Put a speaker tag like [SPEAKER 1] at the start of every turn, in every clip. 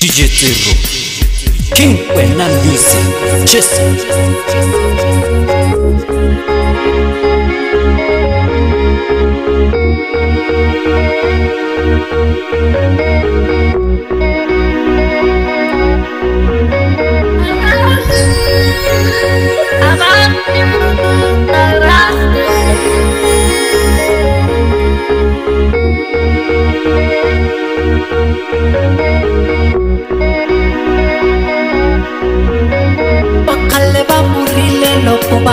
[SPEAKER 1] DJ Terro King Wena Music
[SPEAKER 2] Just Thank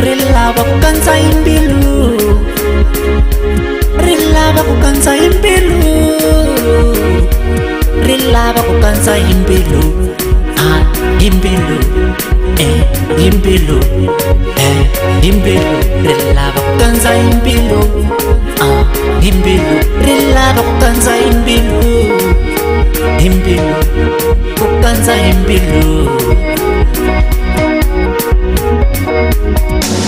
[SPEAKER 2] sweswi ri lava ku kandza hi mbilu ku kandza hi mbilu lava ku kandza hi mbilu ri lava ku kandza hi mbilu ri lava ku kandza hi mbilu ri lava ku kandza hi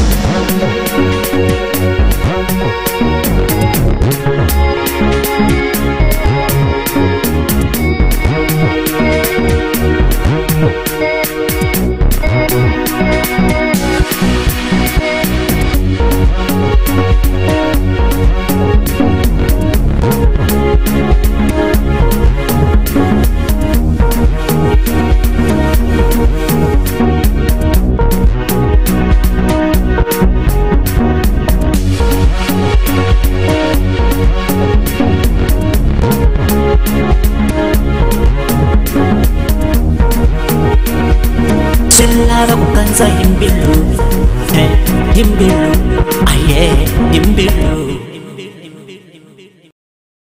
[SPEAKER 2] 셀라라고 간 사이 힘빌루 네 힘빌루 아예 힘빌루